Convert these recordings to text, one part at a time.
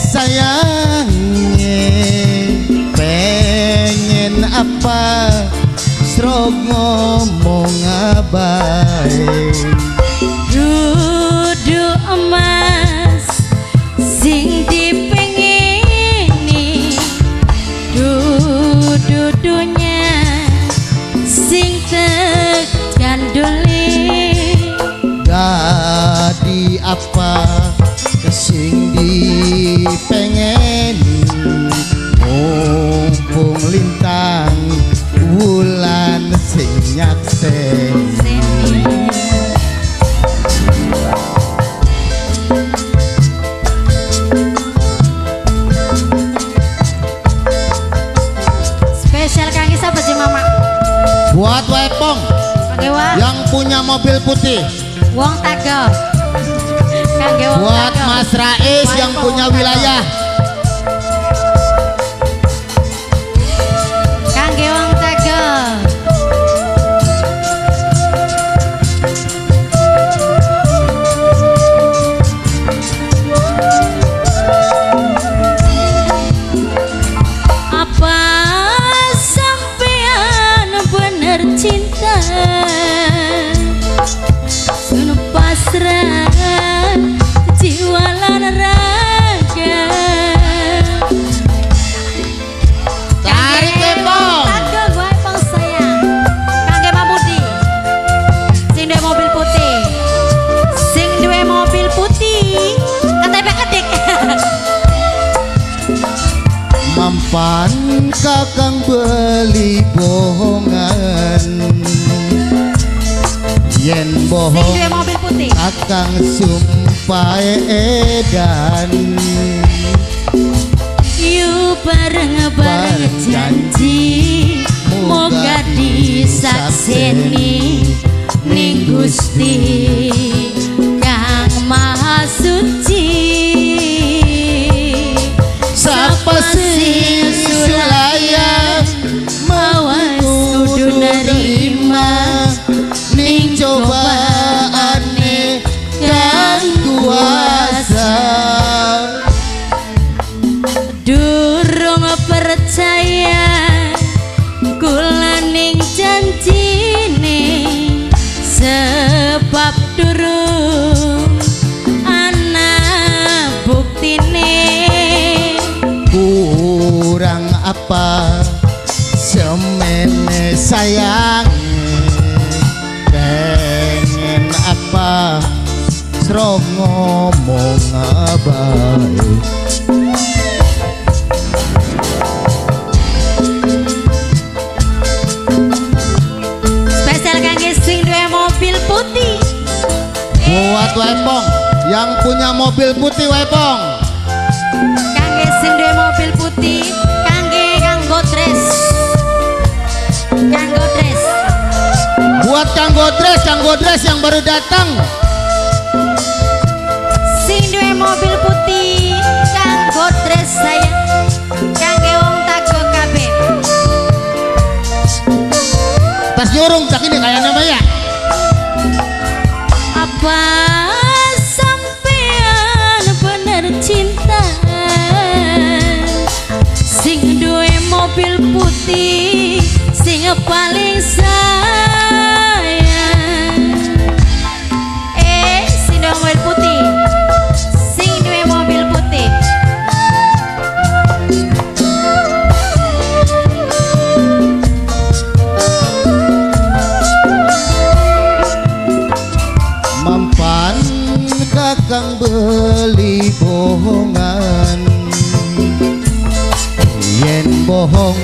sayangnya pengen apa? Strok ngomong abang punya mobil putih. Wong kangge wong buat Mas Rais yang punya wong wilayah. Kangge wong tago apa sampean bener cinta Mampan kakang beli bohongan. Yen bohong kakang sumpah edan. Yu bareng-bareng Bareng janji Moga disakseni. Ning Gusti Kang Maha Suci apa semene sayang. Pengen apa? Serong ngomong abai Spesial kangge sing duwe mobil putih. Buat Wepong yang punya mobil putih Wepong Kangge sing duwe Kang Godres Kang Godres yang baru datang. Sing duwe mobil putih Kang godres sayang Kangge wong tago kabeh. Tas jurung tak ini kayaknya Mbak ya? Apa sampean bener cinta? Sing duwe mobil putih Sing paling sayang tukang beli bohongan. Yen bohong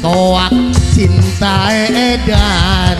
toak cinta edan.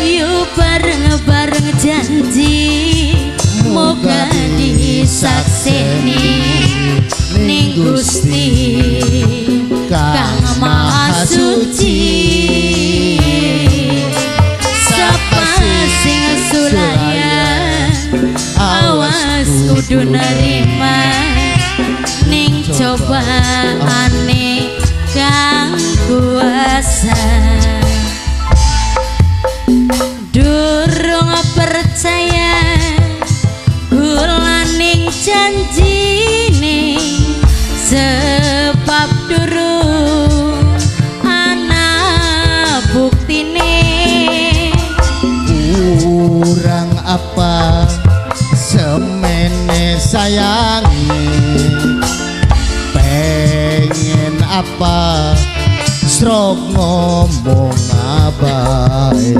Yuk bareng-bareng janji moga disakseni. Ning Gusti kudu nerima ning cobaane kang kuasa. Durung percaya gulaning janjine sebab durung ana buktine sayangi pengen apa? Strok ngomong abai